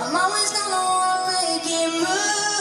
I'm always gonna wanna make it move.